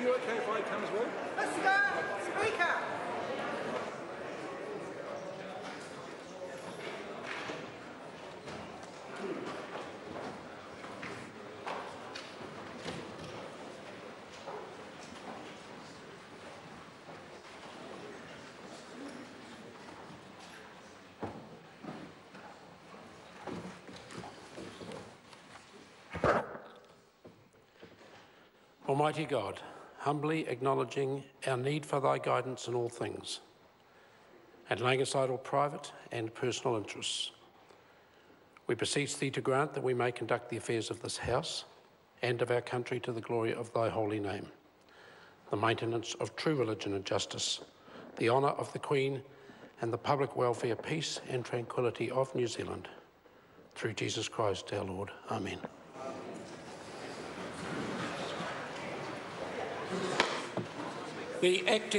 you okay if I come as well? Mr. Speaker! Almighty God, humbly acknowledging our need for thy guidance in all things, and laying aside all private and personal interests, we beseech thee to grant that we may conduct the affairs of this house and of our country to the glory of thy holy name, the maintenance of true religion and justice, the honour of the Queen, and the public welfare, peace, and tranquillity of New Zealand. Through Jesus Christ our Lord. Amen. The acting